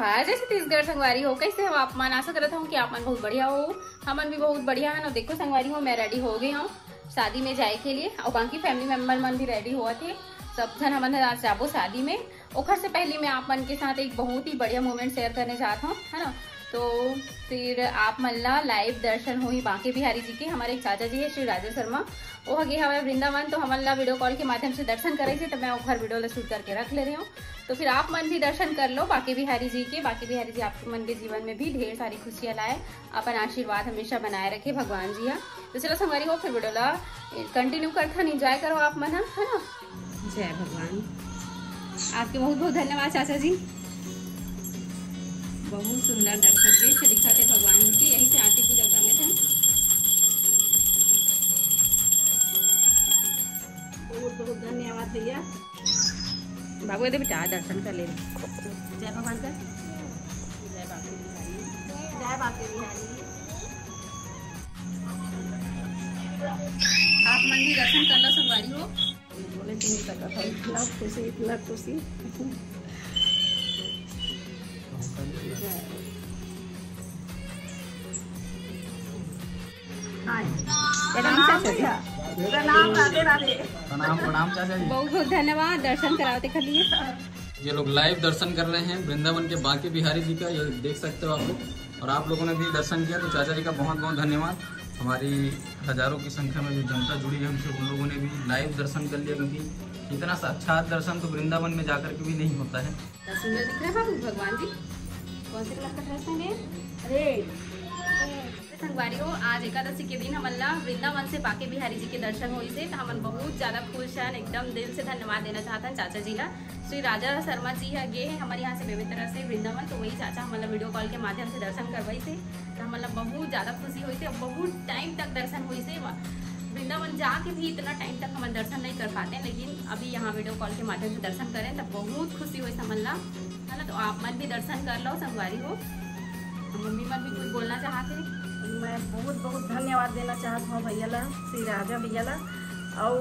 जय जैसे तीसगढ़ संगवारी हो, कैसे हो आप मन? आशा करता हूँ कि आप मन बहुत बढ़िया हो। हमन भी बहुत बढ़िया है। ना देखो संगवारी हो, मैं रेडी हो गई हूँ शादी में जाए के लिए। और बाकी फैमिली मेंबर मन भी रेडी हुआ थे। सब जन हमन आज जाबो शादी में। ओखर से पहले मैं आप मन के साथ एक बहुत ही बढ़िया मोमेंट शेयर करने जाता हूँ, है ना? तो फिर आप मन ला लाइव दर्शन हो ही बांके बिहारी जी के हमारे एक चाचा जी है श्री राजा शर्मा। वो हगे हमारे वृंदावन तो हमन ला वीडियो कॉल के माध्यम से दर्शन करे थे तो मैं घर वीडियो शूट करके रख ले रही हूँ। तो फिर आप मन भी दर्शन कर लो बाकी बिहारी जी के। बाकी बिहारी जी आपके मन के जीवन में भी ढेर सारी खुशियाँ लाए। अपन आशीर्वाद हमेशा बनाए रखे भगवान जी यहाँ तो चलो संगवारी हो फिर वीडियो ला कंटिन्यू करता एंजॉय करो आप मन है ना? जय भगवान। आपके बहुत बहुत धन्यवाद चाचा जी। बहुत सुंदर दर्शक दर्शन कर ले। जय भगवान का जय बाबू बिहारी जय बाबू बिहारी। आप भी दर्शन कर लो संगवारी हो। बोले कि नहीं करता था। इतना खुशी इतना खुशी। प्रणाम। प्रणाम प्रणाम चाचा जी। बहुत बहुत धन्यवाद। दर्शन कराते कर लिए ये लोग लाइव दर्शन कर रहे हैं, वृंदावन के बांके बिहारी जी का, ये देख सकते हो आप लोग। और आप लोगों ने भी दर्शन किया तो चाचा जी का बहुत बहुत धन्यवाद। हमारी हज़ारों की संख्या में जो जनता जुड़ी है, उनसे उन लोगों ने भी लाइव दर्शन कर लिया, क्योंकि इतना साक्षात दर्शन तो वृंदावन में जाकर के भी नहीं होता है। सुंदर दिख हैं भगवान जी? कौन से कलर का ड्रेस पहने रेड संगवारी हो, आज एकादशी के दिन हमला वृंदावन से बाके बिहारी जी के दर्शन हुई से तो हमन बहुत ज़्यादा खुश हैं एकदम दिल से धन्यवाद देना चाहते हैं चाचा जी ला। श्री राजा शर्मा जी है गे है हमारे यहाँ से बेबेतरा से वृंदावन तो वही चाचा हमन वीडियो कॉल के माध्यम से दर्शन करवाई से तो हमन बहुत ज़्यादा खुशी हुई थी बहुत टाइम तक दर्शन हुई से। वृंदावन जाके भी इतना टाइम तक हम दर्शन नहीं कर पाते, लेकिन अभी यहाँ वीडियो कॉल के माध्यम से दर्शन करें तो बहुत खुशी हुई समझ ला है ना तो आप मन भी दर्शन कर लो, संगवारी हो। मम्मी मन भी कुछ बोलना चाहते मैं बहुत बहुत धन्यवाद देना चाहता हूँ भैया ला, श्री राजा भैया ला। और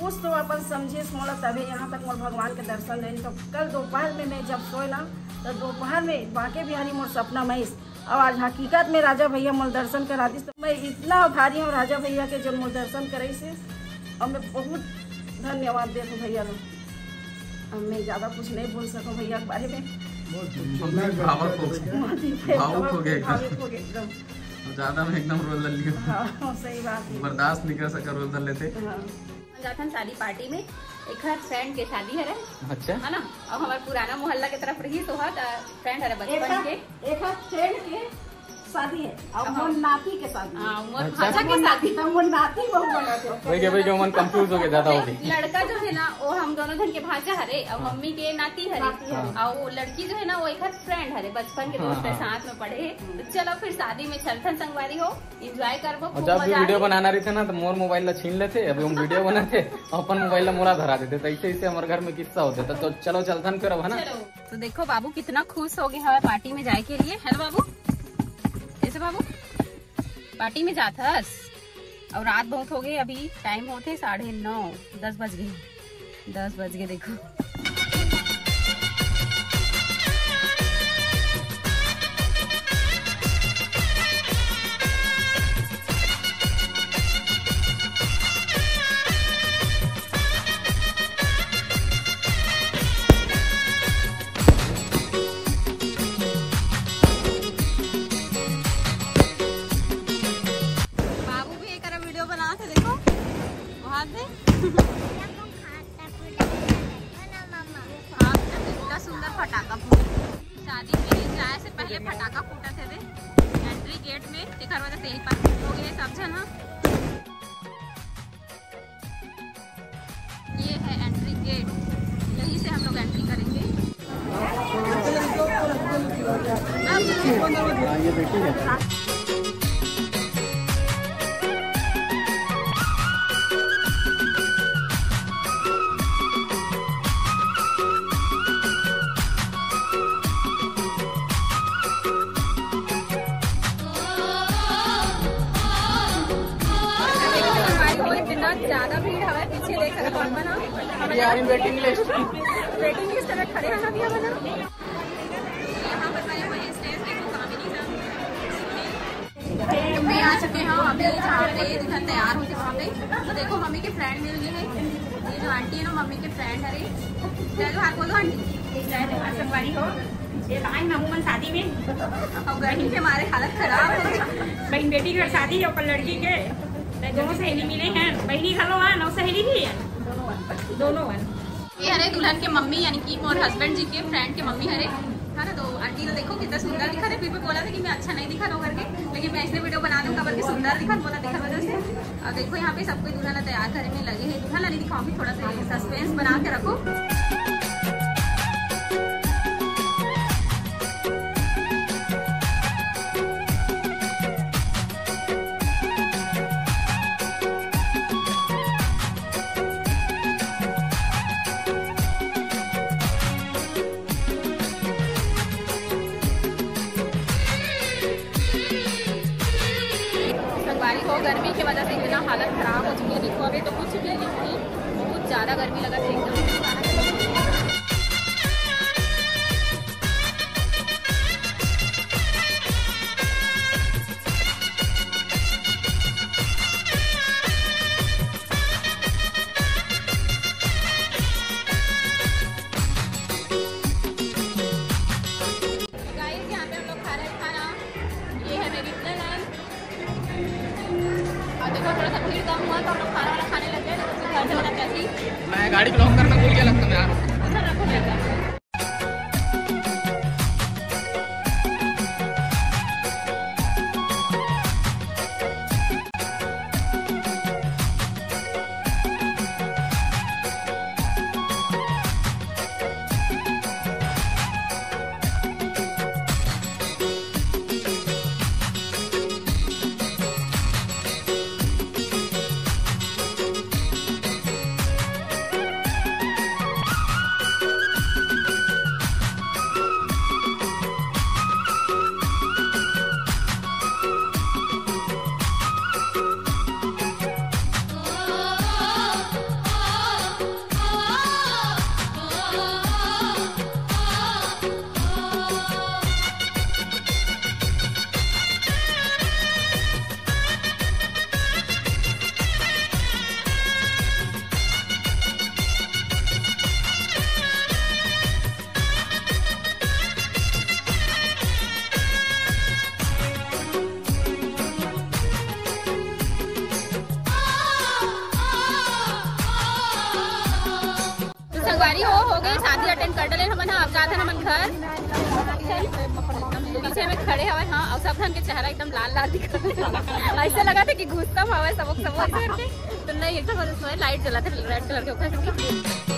कुछ तो अपन समझे मोला तभी यहाँ तक मोर भगवान के दर्शन देनी तो कल दोपहर में मैं जब सोए ना तो दोपहर में बाके बिहारी मोर सपना में और आज हकीकत में राजा भैया मोर दर्शन करा दी तो मैं इतना आभारी हूँ राजा भैया के जो मोर दर्शन करे से, और मैं बहुत धन्यवाद देता हूँ भैया अब मैं ज़्यादा कुछ नहीं बोल सकूँ भैया के बारे में। भावुक हो गए हो हो एकदम। ज़्यादा में एकदम रोल डल लिया। हाँ सही बात है। बर्दाश्त नहीं कर सका रोल डल लेते। हाँ। जाथन शादी पार्टी में। एक हर फ्रेंड के शादी है रे, अच्छा। है ना? और हमारे पुराना मोहल्ला के तरफ़ रही तो हर फ्रेंड है बचपन के। एक फ्रेंड के शादी है। और मोर नाती के शादी है। हाँ, अच्छा। के शादी। तो मोर नाती बहु बना थे वही के भाई जो मन कंफ्यूज हो गया ज़्यादा हो गई। लड़का जो है ना वो हम दोनों धन के भाषा हरे और मम्मी के नाती हरे। और वो लड़की जो है ना वो एक हर फ्रेंड हरे बचपन के दोस्त है हाँ, साथ में पढ़े हैं। तो चलो फिर शादी में चलथन संगवारी हो एंजॉय करबो जब भी वीडियो बनाना रही थे ना तो मोर मोबाइल ला छीन लेते अभी हम वीडियो बनाते अपन मोबाइल ला मोरा धरा देते तो ऐसे ऐसे हमारे घर में किस्सा होते तो चलो चलथन करो है ना? तो देखो बाबू कितना खुश हो गए हमारे पार्टी में जाए के लिए। हेलो बाबू। कैसे बाबू? पार्टी में जाथस और रात बहुत हो गई, अभी टाइम होते साढ़े नौ, दस बज गए। दस बज गए, देखो। से हाँ, कितना सुंदर फटाका फूटा। शादी में जाए से पहले फटाका फूटा थे रे। एंट्री गेट में देखा वजह से यही हो गए सब जन। हाँ। ये है एंट्री गेट यहीं से हम लोग एंट्री करेंगे। हाँ, ये बेटी ज़्यादा भीड़ हवा पीछे देख रहे कौन बना? यार वेटिंग लिस्ट। वेटिंग लिस्ट में खड़े हैं अभी हमारा हम भी आ चुके हैं अभी जहाँ पे जिधर तैयार होते वहाँ पे। तो देखो मम्मी के फ्रेंड मिल गए हैं। ये जो आंटी है ना मम्मी के फ्रेंड है जय जोहार बोलो आंटी। जय जोहार सतवारी हो ये लाइन अमूमन शादी में? और गर्मी के मारे हालत खराब है बहन बेटी की शादी है ऊपर लड़की के। दोनों सहेली मिले हैं बहनी है नौ सहेली भी है दोनों हैं ये हरे दुल्हन के मम्मी यानी कि मोर हस्बैंड जी के फ्रेंड के मम्मी हरे। है ना तो आंटी तो देखो कितना सुंदर दिखा रहे फिर भी बोला था कि मैं अच्छा नहीं दिखा रहा करके लेकिन मैं इसलिए वीडियो बना दूँ बल्कि सुंदर दिखा, बोला दिखा वजह से। और देखो यहाँ पे सबको दुल्हन तैयार करने में लगे हैं। दुल्हन नहीं दिखाऊँगी थोड़ा सा सस्पेंस बना के रखो। संगवारी हो गर्मी की वजह से इतना हालत खराब हो चुकी है। देखो, अभी तो कुछ भी नहीं हुई बहुत ज़्यादा गर्मी लगा थी, एकदम कैसी डले था जात घर? पीछे में खड़े हवे हाँ और सब के चेहरा एकदम लाल लाल दिख ऐसा लगा था कि घुसता हवा सबक सब करके। तो नहीं, एकदम लाइट जला था रेड कलर के ऊपर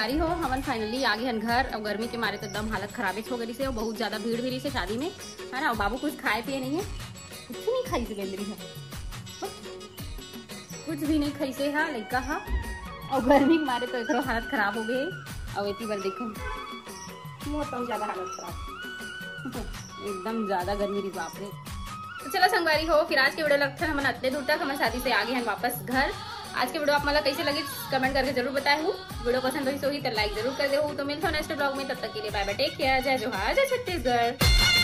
तो हो हमन फाइनली आ गए हन घर। और गर्मी के मारे तो एकदम हालत खराबे हो गई से, और बहुत ज़्यादा भीड़ भी रही से शादी में। है ना? बाबू कुछ खाए पिए नहीं है। कुछ नहीं खाई से बेंदरी है। कुछ भी नहीं खाई से, हा, लड़का, हा। और गर्मी के मारे तो एकरो हालत खराब हो गई। और इतनी बार देखो। मौसम ज़्यादा हालत खराब। एकदम ज़्यादा गर्मी रही, बाप रे। तो चलो संगवारी हो, फिर आज के वीडियो लगता है हम अतने दूर तक हमारे शादी से आगे हैं, वापस घर। आज के वीडियो आप मला कैसे लगी, कमेंट करके ज़रूर बताए वीडियो पसंद रही होगी तो लाइक ज़रूर कर दे तो मिलता हूँ नेक्स्ट ब्लॉग में, तब तक के लिए बाय बाय टेक केयर जय जोहार, जय छत्तीसगढ़।